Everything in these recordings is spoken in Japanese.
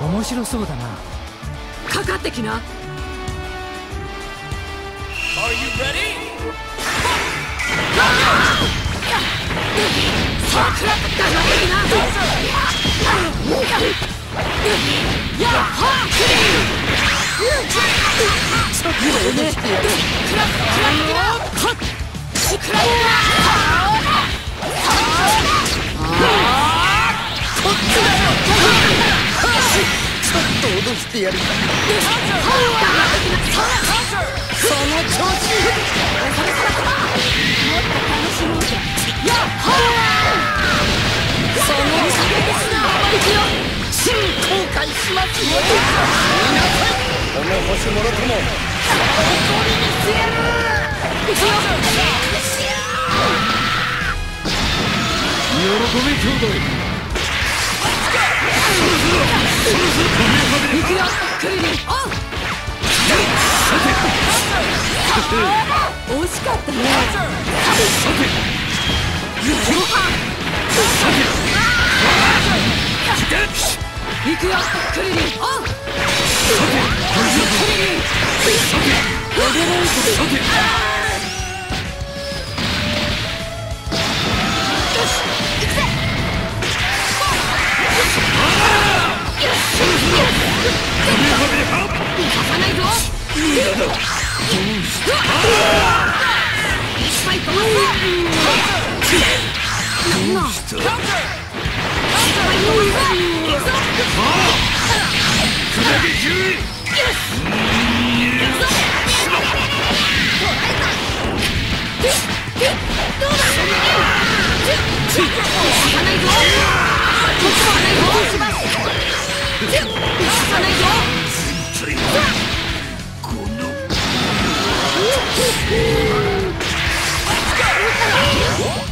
面白そうだなかかってきな Are you ready? こっちだよちょっと脅してやるその調子もっと楽しもうぜやっはその射撃すな行くよ真後悔しますよみなさいこの星もろとも行くよ喜び兄弟行くよクリリンオン惜しかっくよクリリンオンないぞ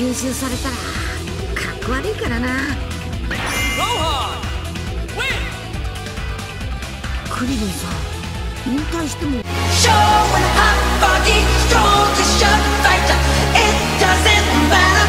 吸収されたらかっこ悪いからなクリリンさん引退しても Show when hot body strong as your fighter It doesn't matter